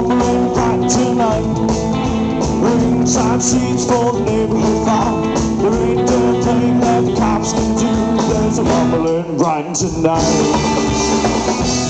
Dublin back tonight. Ringside seats for the neighborhood fight. There ain't a thing that the cops can do. There's a rumble in Brighton tonight.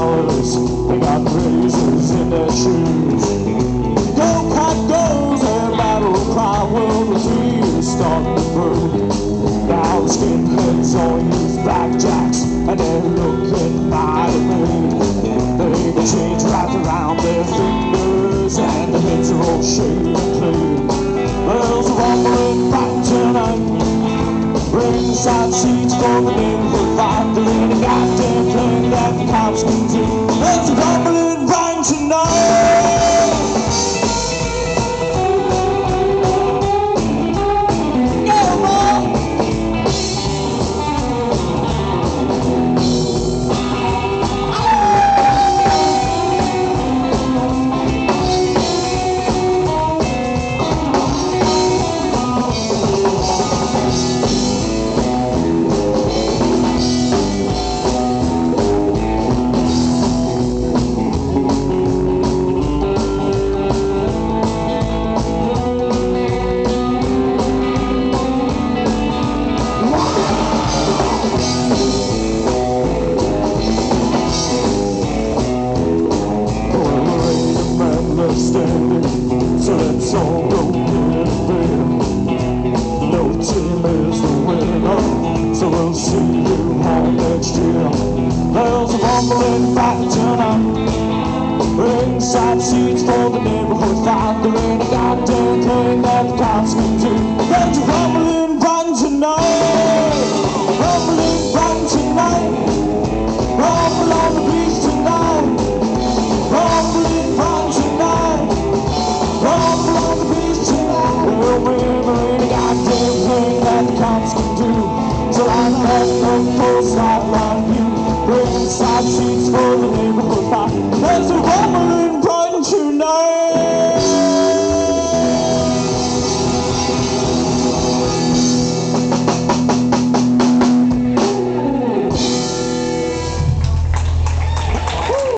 Their collars. They got razors in their shoes. Go crack goes their battle cry. World War III is starting to brew. Now the skinheads all use blackjacks and they're looking mighty mean. They got chains wrapped around their fingers and the heads are all shaved clean. There's a rumbling fight tonight. Ringside seats for the neighborhood that the understand so let's all go get it there. No team is the winner, so we'll see you all next year. There's a fumbling fight tonight. Ringside seats for the neighborhood fight. There ain't a goddamn thing that the cops can do. There's a rumbling run tonight. Rumbling run tonight.